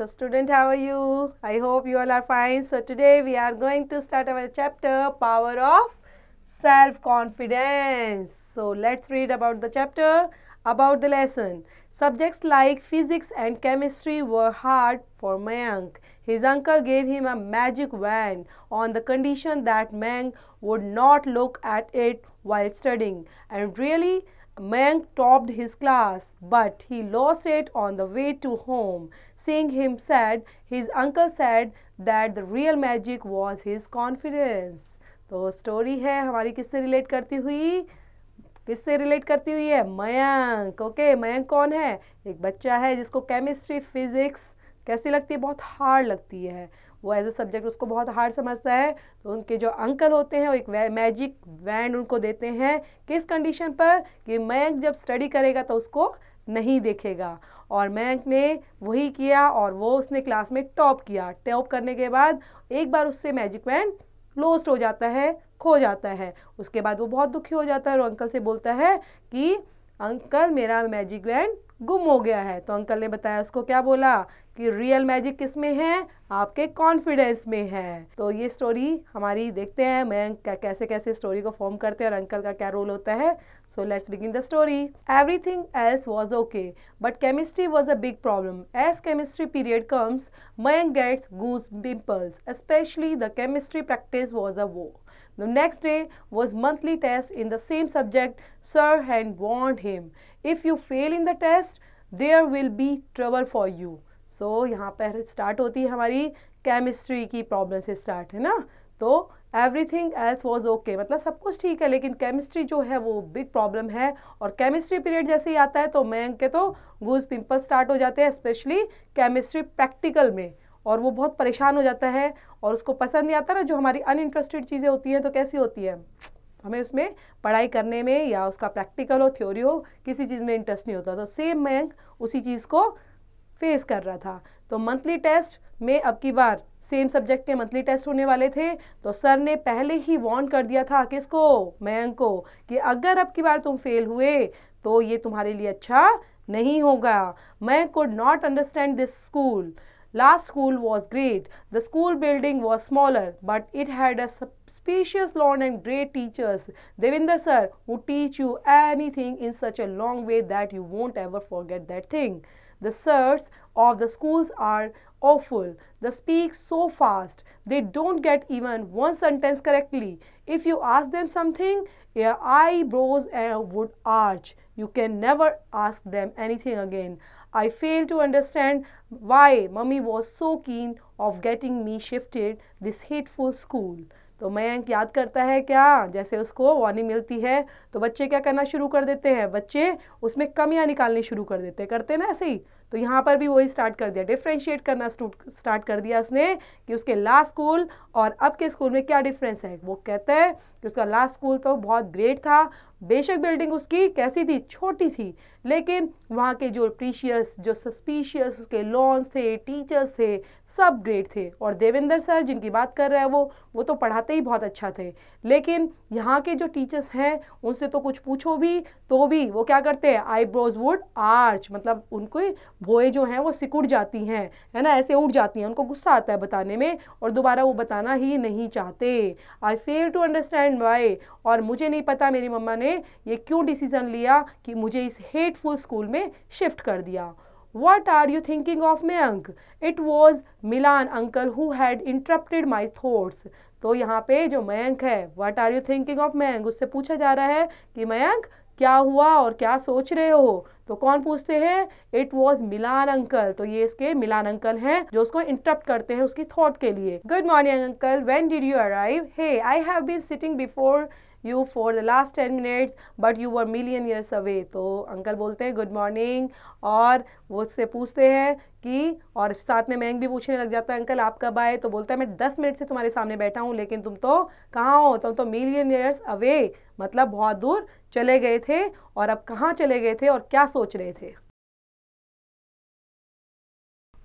So student, how are you? I hope you all are fine. So today we are going to start our chapter Power of Self-Confidence. So let's read about the chapter, about the lesson. Subjects like physics and chemistry were hard for Mayank. His uncle gave him a magic wand on the condition that Mayank would not look at it while studying. And really, Mayank topped his class, but he lost it on the way to home. Seeing him sad, his uncle said that the real magic was his confidence. तो story है हमारी किससे relate करती हुई किससे relate करती हुई है मयंक ओके मयंक कौन है एक बच्चा है जिसको केमिस्ट्री फिजिक्स कैसी लगती है बहुत हार्ड लगती है वो एज अ सब्जेक्ट उसको बहुत हार्ड समझता है तो उनके जो अंकल होते हैं वो एक वै, मैजिक वैंड उनको देते हैं किस कंडीशन पर? कि मयंक जब स्टडी करेगा तो उसको नहीं देखेगा। और मयंक ने वही किया और वो उसने क्लास में टॉप किया। टॉप करने के बाद एक बार उससे मैजिक वैंड लोस्ट हो जाता है खो जाता है। उसके बाद वो बहुत दुखी हो जाता है और अंकल से बोलता है कि अंकल मेरा मैजिक वैंड गुम हो गया है। तो अंकल ने बताया उसको क्या बोला कि रियल मैजिक किसमें है? आपके कॉन्फिडेंस में है। तो ये स्टोरी हमारी देखते हैं। मैं कैसे कैसे स्टोरी को फॉर्म करते हैं और अंकल का क्या रोल होता है। So let's begin the story everything else was okay but chemistry was a big problem as chemistry period comes Mayank gets goose pimples specially the chemistry practice was a वो The next day was monthly test in the same subject. Sir had warned him, if you fail in the test, there will be trouble for you. so, यहाँ पर start होती है हमारी chemistry की problem से start है ना तो एवरीथिंग एल्स वॉज़ ओके मतलब सब कुछ ठीक है लेकिन केमिस्ट्री जो है वो बिग प्रॉब्लम है और केमिस्ट्री पीरियड जैसे ही आता है तो मैं के तो गूज पिंपल स्टार्ट हो जाते हैं स्पेशली केमिस्ट्री प्रैक्टिकल में और वो बहुत परेशान हो जाता है और उसको पसंद नहीं आता ना जो हमारी अनइंटरेस्टेड चीज़ें होती हैं तो कैसी होती है? हमें उसमें पढ़ाई करने में या उसका प्रैक्टिकल हो थ्योरी हो, किसी चीज़ में इंटरेस्ट नहीं होता। तो सेम मयंक उसी चीज़ को फेस कर रहा था। तो मंथली टेस्ट में अब की बार सेम सब्जेक्ट के मंथली टेस्ट होने वाले थे। तो सर ने पहले ही वॉर्न कर दिया था किसको? मयंक को कि अगर अब की बार तुम फेल हुए तो ये तुम्हारे लिए अच्छा नहीं होगा। मैं could not understand this school Last school was great. The school building was smaller, but it had a spacious lawn and great teachers. Devinder sir would teach you anything in such a long way that you won't ever forget that thing. The sirs of the schools are awful. They speak so fast. They don't get even one sentence correctly. If you ask them something, their eyebrows eh, would arch. You can never ask them anything again. I fail to understand why mummy was so keen of getting me shifted this hateful school. तो मयंक याद करता है क्या? जैसे उसको warning मिलती है तो बच्चे क्या करना शुरू कर देते हैं? बच्चे उसमें कमियाँ निकालनी शुरू कर देते हैं। करते हैं ना ऐसे ही? तो यहाँ पर भी वही स्टार्ट कर दिया। डिफ्रेंशिएट करना स्टार्ट कर दिया उसने कि उसके लास्ट स्कूल और अब के स्कूल में क्या डिफरेंस है? वो कहता है कि उसका लास्ट स्कूल तो बहुत ग्रेट था। बेशक बिल्डिंग उसकी कैसी थी? छोटी थी। लेकिन वहाँ के जो प्रीशियस जो सस्पिशियस उसके लॉन्स थे टीचर्स थे, सब ग्रेट थे। और देवेंद्र सर जिनकी बात कर रहे हैं वो वो तो पढ़ाते ही बहुत अच्छा थे। लेकिन यहाँ के जो टीचर्स हैं, उनसे तो कुछ पूछो भी तो भी वो क्या करते हैं? आईब्रोज वुड आर्च मतलब उनको भोए जो हैं वो सिकुड़ जाती हैं है ना? ऐसे उड़ जाती हैं। उनको गुस्सा आता है बताने में और दोबारा वो बताना ही नहीं चाहते। I fail to understand why और मुझे नहीं पता मेरी मम्मा ने ये क्यों डिसीज़न लिया कि मुझे इस हेटफुल स्कूल में शिफ्ट कर दिया। What are you thinking of, Mayank? It was Milan uncle who had interrupted my thoughts. तो यहाँ पे जो मयंक है what are you thinking of Mayank उससे पूछा जा रहा है कि मयंक क्या हुआ और क्या सोच रहे हो? तो कौन पूछते हैं? It was Milan uncle. तो ये इसके मिलान अंकल हैं, जो उसको इंटरप्ट करते हैं उसकी थॉट के लिए। Good morning uncle when did you arrive hey I have been sitting before you for the last ten minutes but you were million years away तो अंकल बोलते हैं गुड मॉर्निंग और वो उससे पूछते हैं कि, और साथ में मैंग भी पूछने लग जाता है अंकल आप कब आए? तो बोलता है, मैं दस मिनट से तुम्हारे सामने बैठा हूँ, लेकिन तुम तो कहाँ हो? तुम तो मिलियन ईयर्स अवे मतलब बहुत दूर चले गए थे, और अब कहाँ चले गए थे, और क्या सोच रहे थे?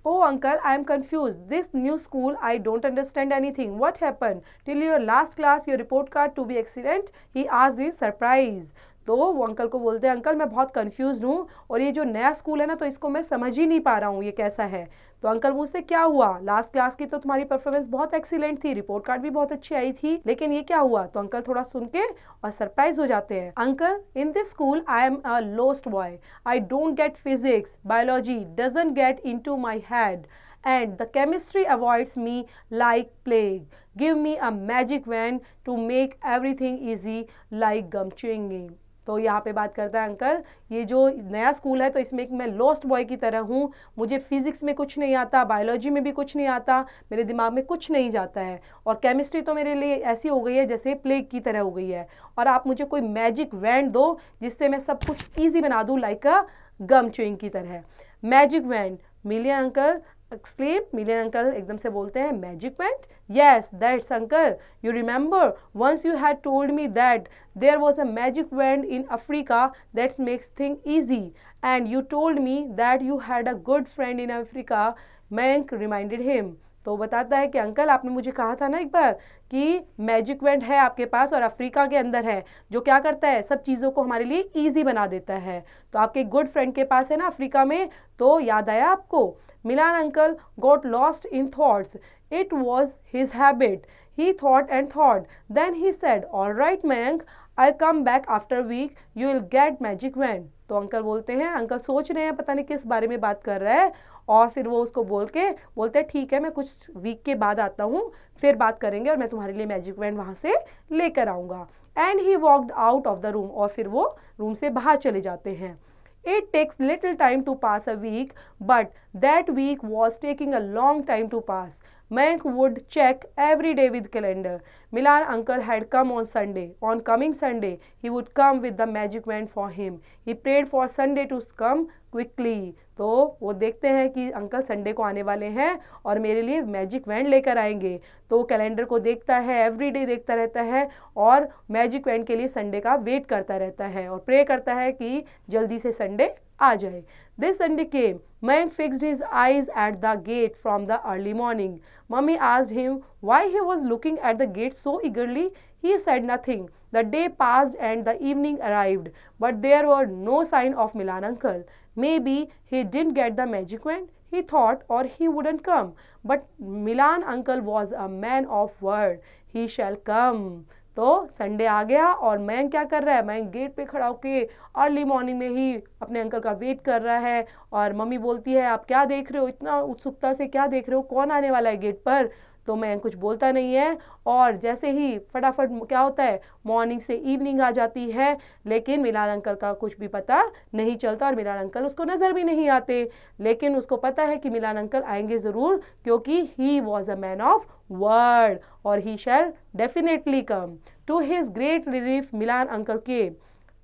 Oh, uncle, I am confused. This new school, I don't understand anything. What happened? Till your last class, your report card to be excellent? He asked in surprise. तो वो अंकल को बोलते हैं, अंकल, मैं बहुत कन्फ्यूज़ हूँ और ये जो नया स्कूल है ना तो इसको मैं समझ ही नहीं पा रहा हूँ, ये कैसा है तो अंकल पूछते, क्या हुआ लास्ट क्लास की तो तुम्हारी परफॉर्मेंस बहुत एक्सीलेंट थी रिपोर्ट कार्ड भी बहुत अच्छी आई थी, लेकिन ये क्या हुआ तो अंकल थोड़ा सुन के और सरप्राइज़ हो जाते हैं, uncle in this school I am a lost boy I don't get physics biology doesn't get in to my head and the chemistry avoids me like plague. Give me a magic wand to make everything easy like gum chewing. तो यहाँ पे बात करता है uncle, ये जो नया school है तो इसमें एक मैं लॉस्ट बॉय की तरह हूँ। मुझे फिजिक्स में कुछ नहीं आता बायोलॉजी में भी कुछ नहीं आता, मेरे दिमाग में कुछ नहीं जाता है। और केमिस्ट्री तो मेरे लिए ऐसी हो गई है जैसे प्लेग की तरह हो गई है। और आप मुझे कोई मैजिक वैंड दो, जिससे मैं सब कुछ ईजी बना दूँ लाइक अ गम चुइंग की तरह। मैजिक वैंड मिलिए uncle. Exclaim million uncle bolte hain magic wand? Yes that's uncle. You remember once you had told me that there was a magic wand in africa that makes thing easy and you told me that you had a good friend in africa mank reminded him तो बताता है कि uncle, आपने मुझे कहा था ना एक बार कि मैजिक वेंट है आपके पास और अफ्रीका के अंदर है, जो क्या करता है, सब चीज़ों को हमारे लिए ईजी बना देता है। तो आपके गुड फ्रेंड के पास है ना अफ्रीका में तो याद आया आपको? Milan uncle got lost in thoughts it was his habit he thought and thought then he said all right Mayank I come back after week you will get magic wand तो uncle बोलते हैं, uncle सोच रहे हैं, पता नहीं किस बारे में बात कर रहा है। और फिर वो उसको बोल के बोलते हैं, ठीक है, मैं कुछ वीक के बाद आता हूँ, फिर बात करेंगे और मैं तुम्हारे लिए मैजिक वैन वहाँ से लेकर आऊँगा. And he walked out of the room और फिर वो रूम से बाहर चले जाते हैं। It takes little time to pass a week but that week was taking a long time to pass. Mank would check every day with calendar. Milan uncle had come on Sunday. On coming Sunday, he would come with the magic wand for him. He prayed for Sunday to come quickly. तो वो देखते हैं कि uncle Sunday को आने वाले हैं और मेरे लिए मैजिक वैंड लेकर आएँगे तो कैलेंडर को देखता है एवरी डे देखता रहता है और मैजिक वैंड के लिए संडे का वेट करता रहता है और प्रे करता है कि जल्दी से संडे आ जाए this Sunday came Mank fixed his eyes at the gate from the early morning. Mummy asked him why he was looking at the gate so eagerly. He said nothing. The day passed and the evening arrived, but there were no sign of Milan uncle. Maybe he didn't get the magic wand, he thought, or he wouldn't come. But Milan uncle was a man of word. He shall come. तो Sunday आ गया और मैं क्या कर रहा है? मैं गेट पे खड़ा होके अर्ली मॉर्निंग में ही अपने अंकल का वेट कर रहा है और मम्मी बोलती है, आप क्या देख रहे हो? इतना उत्सुकता से क्या देख रहे हो? कौन आने वाला है गेट पर? तो मैं कुछ बोलता नहीं है। और जैसे ही फटाफट क्या होता है मॉर्निंग से इवनिंग आ जाती है, लेकिन मिलान अंकल का कुछ भी पता नहीं चलता और मिलान अंकल उसको नज़र भी नहीं आते। लेकिन उसको पता है कि मिलान अंकल आएँगे ज़रूर, क्योंकि he was a man of word और he shall definitely come to his great relief Milan uncle के।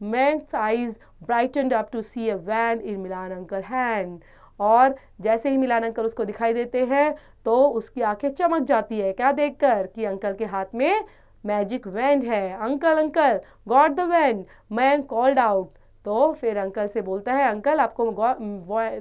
Mayank's eyes brighten up to see a wand in Milan uncle hand और जैसे ही मिलान अंकल उसको दिखाई देते हैं तो उसकी आँखें चमक जाती है। क्या देखकर कि अंकल के हाथ में मैजिक वैंड है। Uncle uncle got the wand मैं कॉल्ड आउट तो फिर अंकल से बोलता है, अंकल, आपको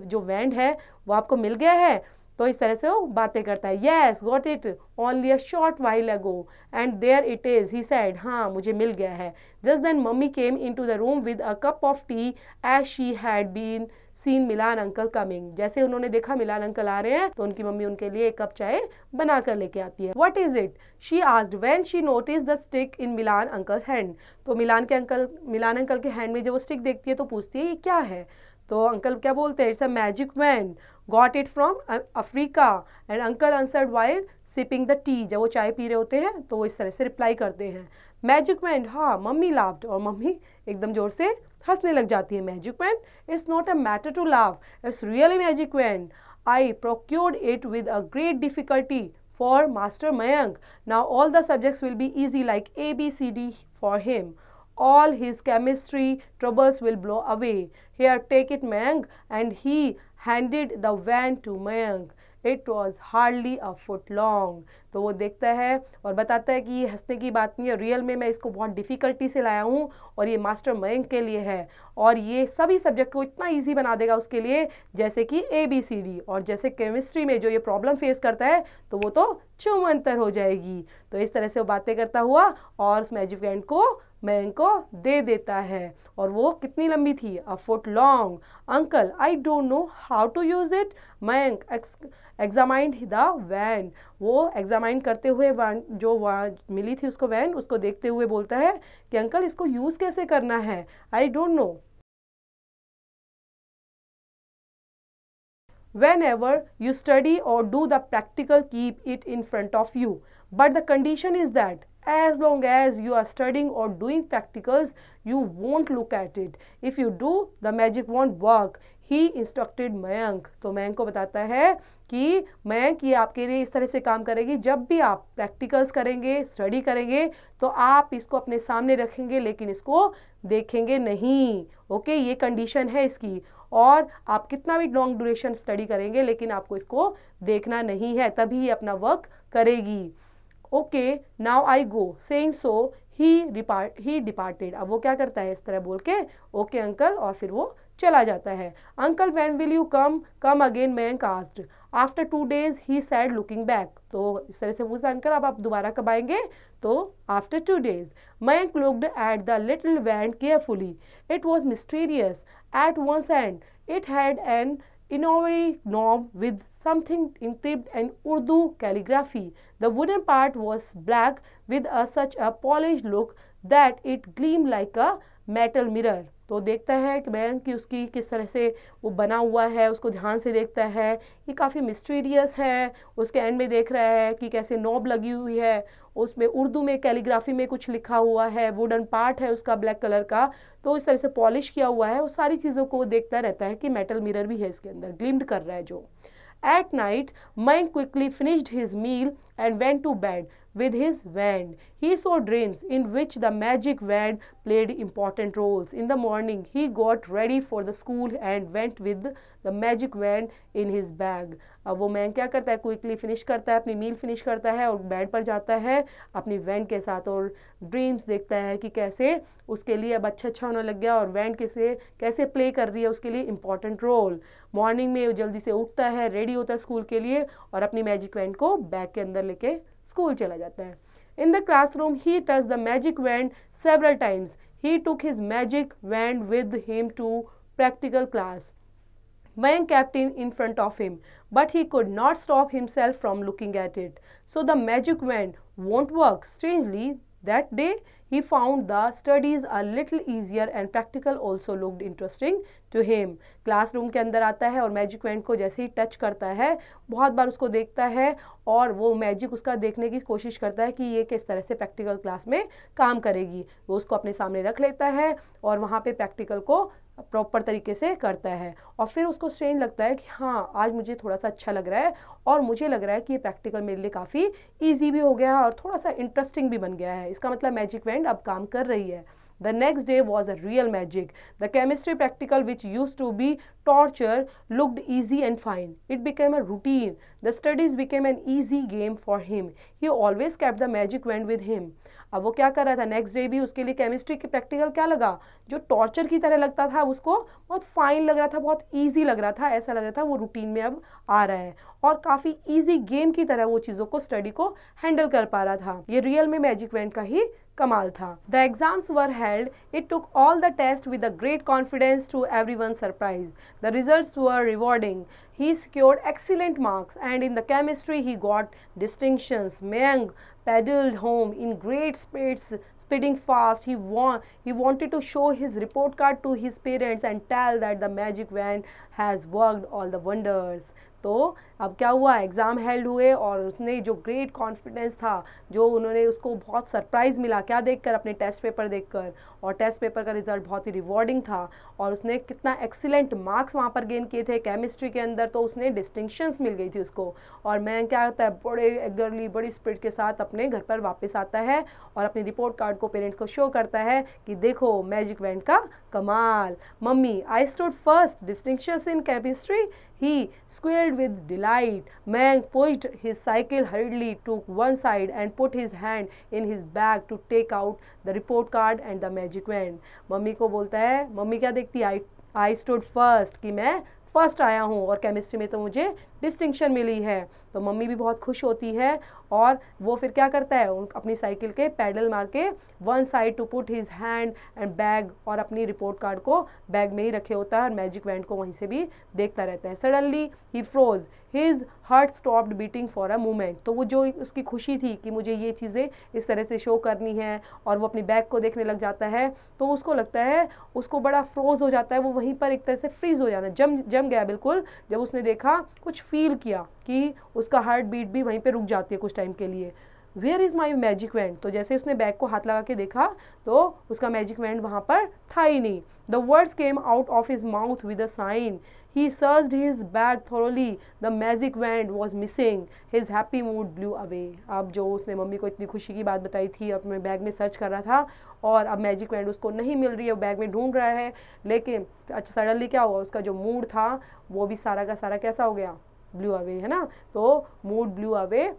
जो वैंड है, वो आपको मिल गया है? तो इस तरह से वो बातें करता है yes got it only a short while ago and there it is he said हाँ मुझे मिल गया है. Just then mummy came in to the room with a cup of tea as she had been seen Milan uncle coming जैसे उन्होंने देखा मिलान uncle आ रहे हैं तो उनकी मम्मी उनके लिए एक कप चाय बना कर लेके आती है। What is it she asked when she notice the stick in Milan uncle hand तो मिलान के अंकल, मिलान अंकल के हैंड में जब वो स्टिक देखती है तो पूछती है, ये क्या है? तो अंकल क्या बोलते हैं it's a magic wand got it from Africa and uncle answered while sipping the tea जब वो चाय पी रहे होते हैं तो वो इस तरह से रिप्लाई करते हैं। मैजिक मैन हाँ मम्मी लाफ्ड और मम्मी एकदम ज़ोर से हंसने लग जाती है। Magic wand it's not a matter to laugh it's really magic wand I procured it with a great difficulty for master Mayank now all the subjects will be easy like A B C D for him all his chemistry troubles will blow away. Here, take it, Mayank. And he handed the van to Mayank. It was hardly a foot long तो वो देखता है और बताता है कि ये हंसने की बात नहीं है रियल में मैं इसको बहुत डिफ़िकल्टी से लाया हूँ और ये मास्टर मयंक के लिए है और ये सभी सब्जेक्ट को इतना ईजी बना देगा उसके लिए जैसे कि ए बी सी डी और जैसे केमिस्ट्री में जो ये प्रॉब्लम फेस करता है तो वो तो चुमंतर हो जाएगी तो इस तरह से वो बातें करता हुआ और उस मैजिक को मयंक को दे देता है। और वो कितनी लंबी थी? A foot long uncle I don't know how to use it Mayank examined the wand वो एग्जामाइन करते हुए जो वहाँ मिली थी उसको वैन उसको देखते हुए बोलता है कि अंकल इसको यूज़ कैसे करना है? I don't know whenever you study or do the practical, keep it in front of you. But the condition is that as long as you are studying or doing practicals, you won't look at it. If you do, the magic won't work. He instructed Mayank तो मयंक को बताता है कि मयंक ये आपके लिए इस तरह से काम करेगी। जब भी आप प्रैक्टिकल्स करेंगे स्टडी करेंगे तो आप इसको अपने सामने रखेंगे, लेकिन इसको देखेंगे नहीं। ओके ये कंडीशन है इसकी। और आप कितना भी लॉन्ग ड्यूरेशन स्टडी करेंगे, लेकिन आपको इसको देखना नहीं है। तभी ये अपना वर्क करेगी। Okay now I go saying so he depart he departed अब वो क्या करता है? इस तरह बोल के ओके okay, अंकल और फिर वो चला जाता है। Uncle when will you come come again Mayank cast after two days he said looking back तो इस तरह से पूछता अंकल अब आप दोबारा कब आएँगे? तो after two days Mayank looked at the little wand carefully it was mysterious at once and it had an innovative knob with something engraved in Urdu calligraphy. The wooden part was black with a, such a polished look that it gleamed like a metal mirror. तो देखता है कि bank की उसकी किस तरह से वो बना हुआ है उसको ध्यान से देखता है। ये काफ़ी मिस्टीरियस है। उसके एंड में देख रहा है कि कैसे नॉब लगी हुई है। उसमें उर्दू में कैलीग्राफी में कुछ लिखा हुआ है। वुडन पार्ट है उसका ब्लैक कलर का। तो इस तरह से पॉलिश किया हुआ है। वो सारी चीज़ों को देखता रहता है कि मेटल मिरर भी है इसके अंदर। ग्लिम्ड कर रहा है जो। At night, Mike quickly finished his meal and went to bed with his wand. He saw dreams in which the magic wand played important roles. In the morning, he got ready for the school and went with the magic wand in his bag. अब वो man क्या करता है quickly finish करता है अपनी मील finish करता है और बेड पर जाता है अपनी वैन के साथ और ड्रीम्स देखता है कि कैसे उसके लिए अब अच्छा अच्छा होने लग गया और वैन कैसे कैसे प्ले कर रही है उसके लिए इंपॉर्टेंट रोल मॉर्निंग में जल्दी से उठता है रेडी होता है स्कूल के लिए और अपनी मैजिक वैन को बैग के अंदर लेके स्कूल चला जाता है in the classroom he touch the magic wand several times he took his magic wand with him to practical class. Mayank kept in in front of him, but he could not stop himself from looking at it. So the magic wand won't work. Strangely, that day he found the studies a little easier and practical also looked interesting to him. Classroom के अंदर आता है और magic wand को जैसे ही touch करता है, बहुत बार उसको देखता है और वो मैजिक उसका देखने की कोशिश करता है कि ये किस तरह से प्रैक्टिकल क्लास में काम करेगी। वो उसको अपने सामने रख लेता है और वहाँ पे प्रैक्टिकल को प्रॉपर तरीके से करता है। और फिर उसको स्ट्रेन लगता है कि हाँ आज मुझे थोड़ा सा अच्छा लग रहा है और मुझे लग रहा है कि ये प्रैक्टिकल मेरे लिए काफ़ी ईजी भी हो गया है और थोड़ा सा इंटरेस्टिंग भी बन गया है। इसका मतलब मैजिक वैंड अब काम कर रही है। The next day was a real magic. The chemistry practical, which used to be torture, looked easy and fine. It became a routine. The studies became an easy game for him. He always kept the magic wand with him. अब वो क्या कर रहा था next day भी उसके लिए chemistry की प्रैक्टिकल क्या लगा जो टॉर्चर की तरह लगता था उसको बहुत फाइन लग रहा था बहुत ईजी लग रहा था ऐसा लग रहा था वो रूटीन में अब आ रहा है और काफ़ी ईजी गेम की तरह वो चीज़ों को स्टडी को हैंडल कर पा रहा था ये रियल में मैजिक वैंड का ही The exams were held. It took all the test with a great confidence to everyone's surprise. The results were rewarding. He secured excellent marks and in the chemistry he got distinctions Mayank pedaled home in great spirits speeding fast. He want he wanted to show his report card to his parents and tell that the magic wand has worked all the wonders. तो अब क्या हुआ? Exam held हुए और उसने जो great confidence था, जो उन्होंने उसको बहुत सरप्राइज़ मिला, क्या देखकर? अपने टेस्ट पेपर देखकर। और टेस्ट पेपर का रिज़ल्ट बहुत ही रिवॉर्डिंग था और उसने कितना एक्सीलेंट मार्क्स वहाँ पर गेन किए थे केमिस्ट्री के अंदर तो उसने डिस्टिंक्शंस मिल गई थी उसको और मैं क्या होता है, बड़े एगरली बड़ी स्पीड के साथ अपने घर पर वापस आता है और अपनी रिपोर्ट कार्ड को पेरेंट्स को शो करता है कि देखो मैजिक वैंड का कमाल mummy I stood first distinctions in chemistry He squealed with delight. Mang pushed his cycle hurriedly to one side and put his hand in his bag to take out the report card and the magic wand. Mummy को बोलता है, mummy क्या देखती आई आई stood first कि मैं first आया हूँ और केमिस्ट्री में तो मुझे डिस्टिंक्शन मिली है। तो मम्मी भी बहुत खुश होती है और वो फिर क्या करता है? अपनी साइकिल के पैडल मार के one side to put his hand and bag और अपनी रिपोर्ट कार्ड को बैग में ही रखे होता है और मैजिक वैंड को वहीं से भी देखता रहता है। Suddenly he froze his heart stopped beating for a moment तो वो जो उसकी खुशी थी कि मुझे ये चीज़ें इस तरह से शो करनी है और वो अपनी बैग को देखने लग जाता है तो उसको लगता है उसको बड़ा फ्रोज हो जाता है। वो वहीं पर एक तरह से फ्रीज हो जाना, जम जम गया बिल्कुल। जब उसने देखा, कुछ फील किया कि उसका हार्ट बीट भी वहीं पर रुक जाती है कुछ टाइम के लिए। Where is my magic wand तो जैसे उसने बैग को हाथ लगा के देखा तो उसका मैजिक वैंड वहाँ पर था ही नहीं। The words came out of his mouth with a sigh he search his bag thoroughly the magic wand was missing his happy mood blew away अब जो उसने मम्मी को इतनी खुशी की बात बताई थी, अपने बैग में सर्च कर रहा था, और अब मैजिक वैंड उसको नहीं मिल रही है बैग में ढूंढ रहा है। लेकिन अच्छा सडनली क्या हुआ? उसका जो मूड था, वो भी सारा का सारा कैसा हो गया? ब्लू अवे है ना? तो मूड ब्लू अवे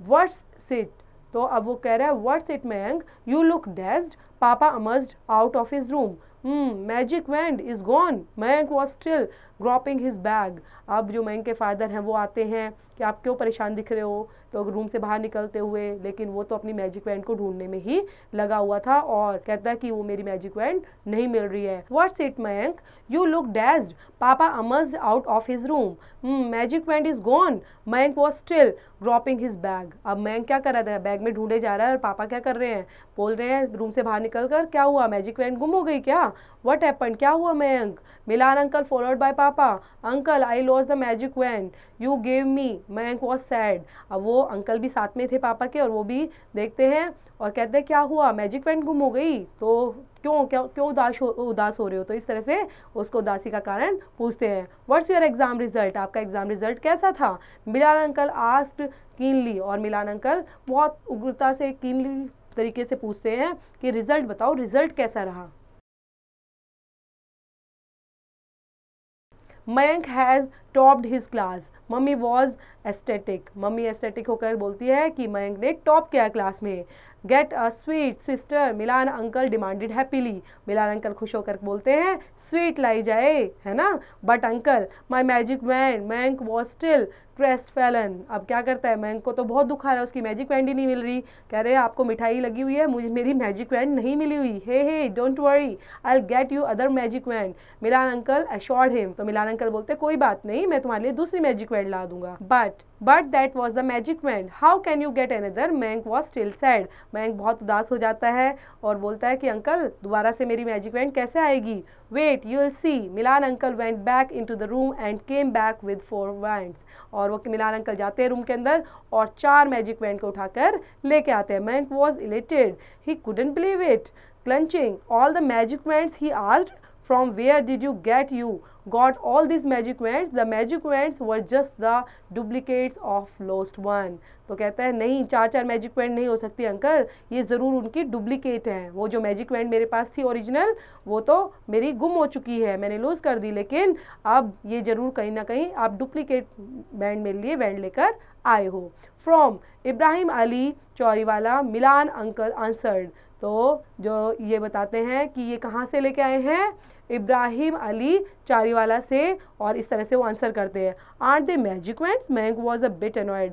वर्ड्स सिट तो अब वो कह रहा है words it Mayank you look dazed papa emerged out of his room magic wand is gone Mayank was still groping his bag अब जो मैंग के फादर हैं, वो आते हैं कि आप क्यों परेशान दिख रहे हो? तो रूम से बाहर निकलते हुए, लेकिन वो तो अपनी मैजिक वैंड को ढूँढने में ही लगा हुआ था और कहता है कि वो मेरी मैजिक वैंड नहीं मिल रही है। What's it Mayank you look dazed papa emerged out of his room magic wand is gone Mayank was still dropping his bag अब मयंक क्या कर रहा था? बैग में ढूंढे जा रहा है और पापा क्या कर रहे हैं? बोल रहे हैं रूम से बाहर निकल कर क्या हुआ? मैजिक वैंड गुम हो गई क्या? वट हैपन क्या हुआ Mayank Milan uncle followed by papa. Uncle I lost the magic wand you gave me Mayank was sad अब वो अंकल भी साथ में थे पापा के और वो भी देखते हैं और कहते हैं, क्या हुआ? मैजिक वैंड गुम हो गई? तो क्यों? क्या, क्यों उदास हो उदास हो रहे हो? तो इस तरह से उसको उदासी का कारण पूछते हैं। व्हाट्स योर एग्ज़ाम रिज़ल्ट आपका एग्ज़ाम रिज़ल्ट कैसा था? मिलान अंकल आस्ट कीनली और मिलान अंकल बहुत उग्रता से कीनली तरीके से पूछते हैं कि रिज़ल्ट बताओ रिज़ल्ट कैसा रहा? Mayank has topped his class mummy was ecstatic mummy ecstatic होकर बोलती है कि मयंक ने टॉप किया क्लास में। Get a sweet sister Milan uncle demanded happily Milan uncle खुश होकर बोलते हैं स्वीट लाई जाए, है ना? But uncle my magic wand Mayank was still crestfallen अब क्या करता है? मयंक को तो बहुत दुख आ रहा है, उसकी मैजिक वैंड ही नहीं मिल रही। कह रहे हैं, आपको मिठाई लगी हुई है, मुझे, मेरी मैजिक वैंड नहीं मिली हुई. Hey hey don't worry I get you other magic wand Milan uncle assured him तो मिलान अंकल बोलते कोई बात नहीं, मैं तुम्हारे लिए दूसरी मैजिक वैंड ला दूँगा. But but that was the magic wand how can you get another Mayank was still sad Mayank बहुत उदास हो जाता है और बोलता है कि, अंकल, दोबारा से मेरी मैजिक वैंड कैसे आएगी? Wait you will see Milan uncle went back in to the room and came back with four wand और वो मिलान अंकल जाते हैं रूम के अंदर और चार मैजिक वैंड को उठाकर लेके आते हैं। Mayank was elated he couldn't believe it clenching all the magic wand he asked from where did you get you? Got all these magic wands the magic wands were just the duplicates of lost one. तो कहता है, नहीं चार चार magic wand नहीं हो सकती, uncle. ये ज़रूर उनकी डुप्लीकेट है। वो जो मैजिक वैंड मेरे पास थी ओरिजिनल वो तो मेरी गुम हो चुकी है। मैंने लूज़ कर दी, लेकिन अब ये ज़रूर कहीं ना कहीं आप डुप्लीकेट बैंड मेरे लिए बैंड लेकर आए हो। From Ibrahim Ali Chauriwala, Milan uncle answered तो जो ये बताते हैं कि ये कहाँ से लेके आए हैं? इब्राहिम अली चारीवाला से और इस तरह से वो आंसर करते हैं। Are they magic wands Mayank was a bit annoyed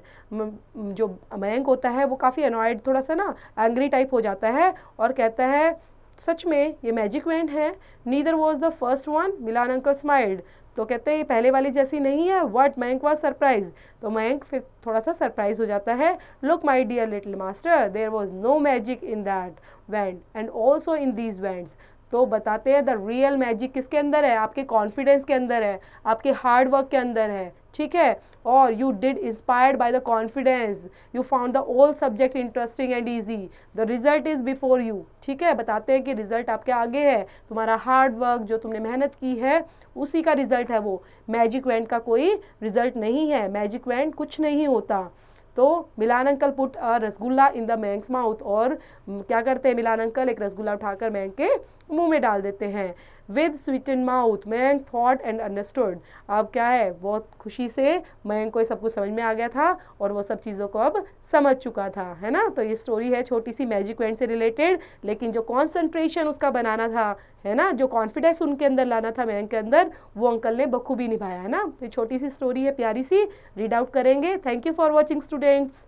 जो मयंक होता है वो काफ़ी अनॉयड थोड़ा सा ना एंग्री टाइप हो जाता है और कहता है सच में ये मैजिक वैंड है। Neither was the first one Milan uncle smiled तो कहते हैं, ये पहले वाली जैसी नहीं है। वट मयंक वॉज़ सरप्राइज़ तो मयंक फिर थोड़ा सा सरप्राइज़ हो जाता है। Look my dear little master there was no magic in that wand and also in these wands तो बताते हैं द रियल मैजिक किसके अंदर है? आपके कॉन्फिडेंस के अंदर है। आपके हार्ड वर्क के अंदर है। ठीक है? और you did inspired by the confidence you found the old subject interesting and easy the result is before you ठीक है? बताते हैं कि रिज़ल्ट आपके आगे है। तुम्हारा हार्ड वर्क जो तुमने मेहनत की है, उसी का रिज़ल्ट है वो। मैजिक वेंट का कोई रिज़ल्ट नहीं है। मैजिक वेंट कुछ नहीं होता। तो Milan uncle put, a, rasgulla in the Mayank's mouth और क्या करते हैं मिलान अंकल? एक रसगुल्ला उठाकर मैंक के मुँह में डाल देते हैं। With sweet in mouth, Mayank thought and understood. अब क्या है? बहुत खुशी से मैंग को सब कुछ समझ में आ गया था और वो सब चीज़ों को अब समझ चुका था, है ना? तो ये स्टोरी है छोटी सी मैजिक वैंड से रिलेटेड लेकिन जो कॉन्सेंट्रेशन उसका बनाना था, है ना? जो कॉन्फिडेंस उनके अंदर लाना था मैंग के अंदर, वो अंकल ने बखूबी निभाया, है ना? तो छोटी सी स्टोरी है, प्यारी सी। रीड आउट करेंगे। Thank you for watching students.